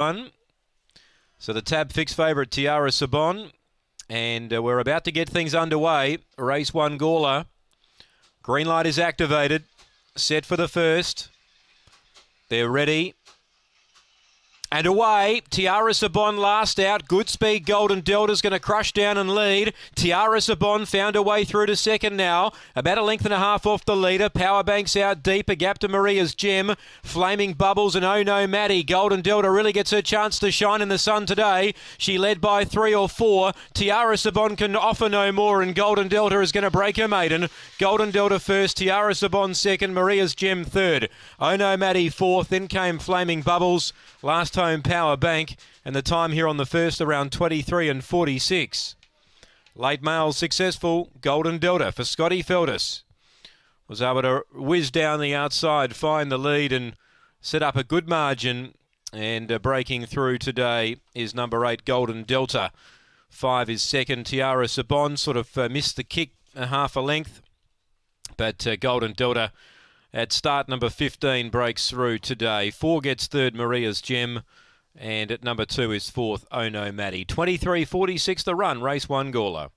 one. So the tab fixed favourite Tiara Sabon. And uh, we're about to get things underway. Race one Gawler. Green light is activated. Set for the first. They're ready. And away, Tiara Sabon last out. Good speed, Golden Delta's going to crush down and lead. Tiara Sabon found her way through to second now. About a length and a half off the leader. Powerbanks out deep. A gap to Maria's Gem. Flaming Bubbles and Oh No Maddie. Golden Delta really gets her chance to shine in the sun today. She led by three or four. Tiara Sabon can offer no more and Golden Delta is going to break her maiden. Golden Delta first. Tiara Sabon second. Maria's Gem third. Oh No Maddie fourth. Then came Flaming Bubbles. Last home power bank and the time here on the first around 23 and 46. Late mail successful. Golden Delta for Scotty Feldus. Was able to whiz down the outside, find the lead and set up a good margin. And uh, breaking through today is number eight, Golden Delta. Five is second, Tiara Sabon. Sort of uh, missed the kick a half a length. But uh, Golden Delta at start number 15 breaks through today. Four gets third, Maria's Gem. And at number two is fourth, Oh No Maddie. 23.46 the run, race one Gawler.